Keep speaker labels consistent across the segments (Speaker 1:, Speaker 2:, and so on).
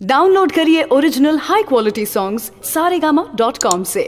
Speaker 1: Download करिए original high quality songs Saregama dot com से।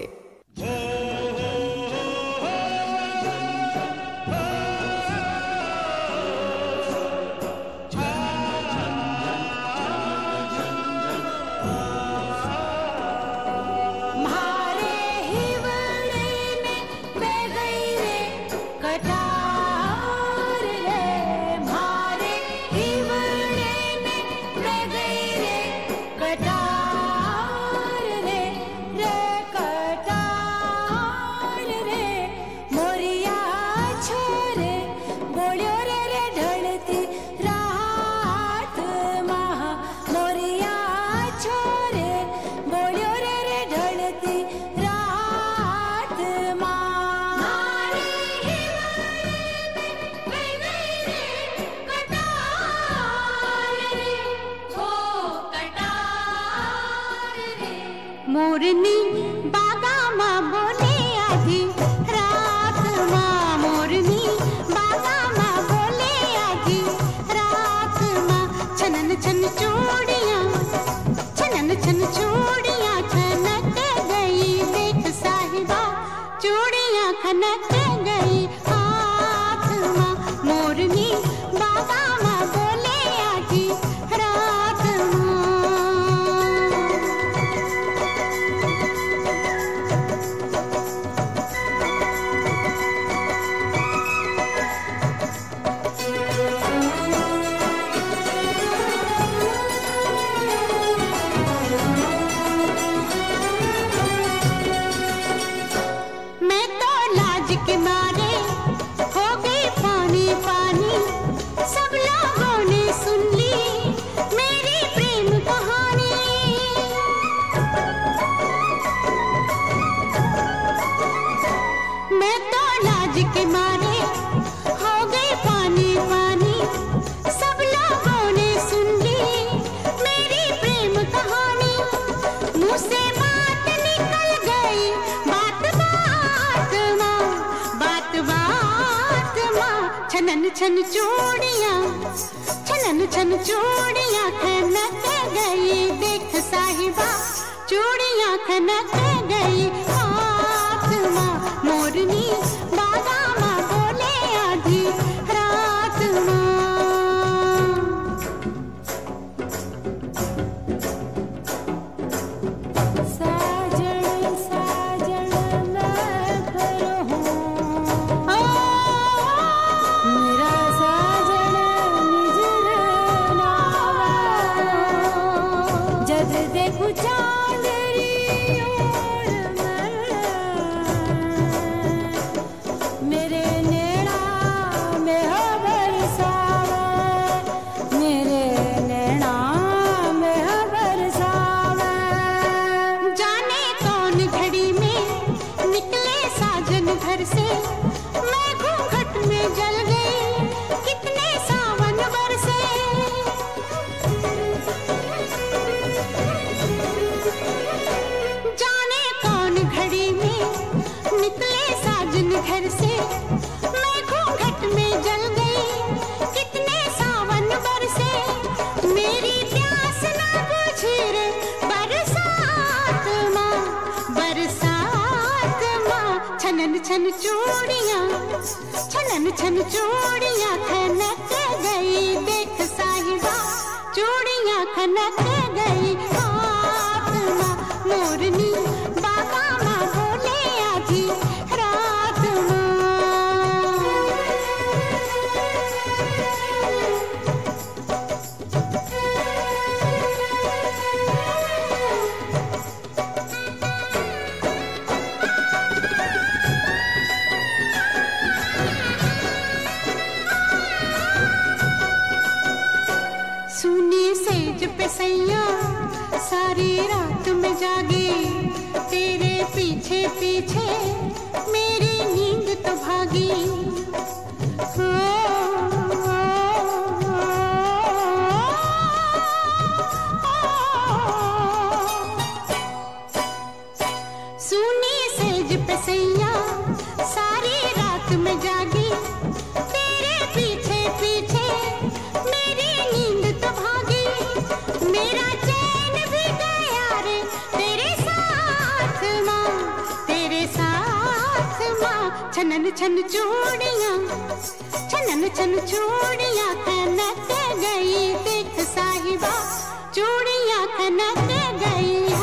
Speaker 2: मोरनी बागा माँ बोले अभी छनन छन चूड़िया छनन छन चूड़िया खनक गई देख साहिबा चूड़िया खनक गई। घर से। मैं घूंघट में जल गई कितने सावन बरसे। मेरी प्यास ना रे बरसात माँ बरसात माँ। छनन छन चूड़िया, छनन छन चूड़ियाँ खनक गई देख साहिबा। चूड़ियाँ खनक सैया सारी रात में जागी। तेरे पीछे पीछे मेरी नींद तो भागी। छनन छन चूड़िया छनन छन चूड़िया खनक गई देख साहिबा चूड़िया खनक गई